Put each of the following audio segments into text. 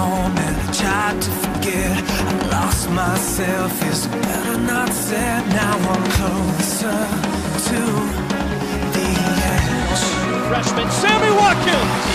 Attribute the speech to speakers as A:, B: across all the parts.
A: home and I tried to forget. I lost myself, it's better not said. Now I'm closer to the edge.
B: Freshman Sammy Watkins.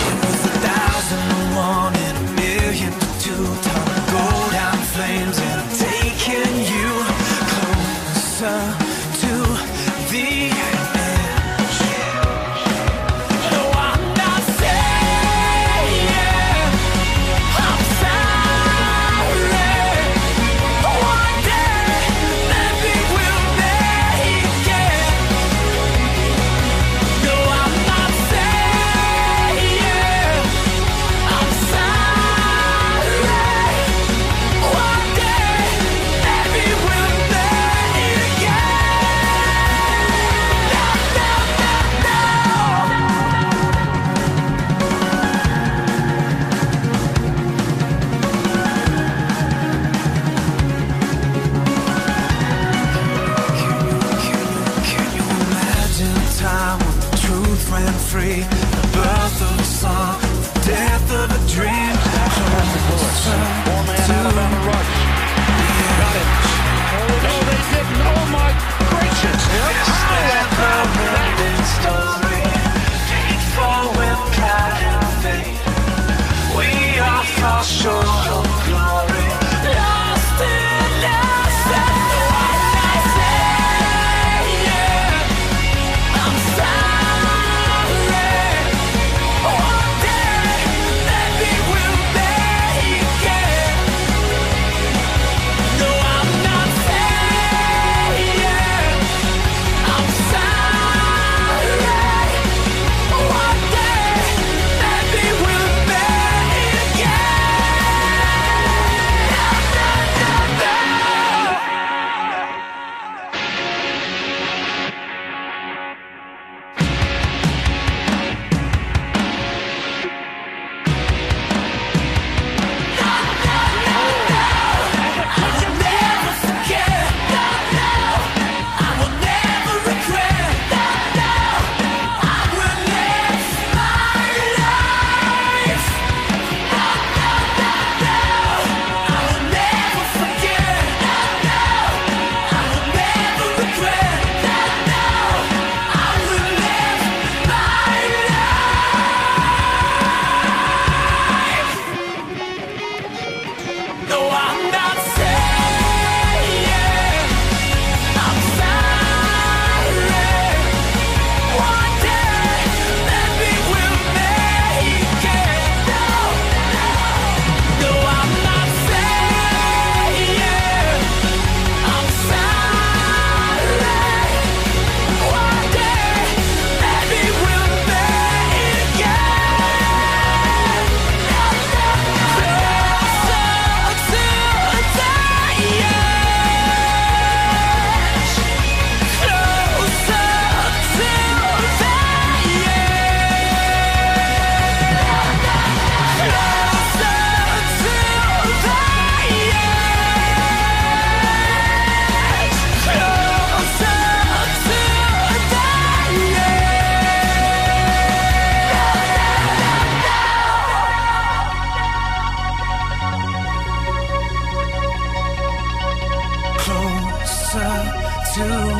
A: love. to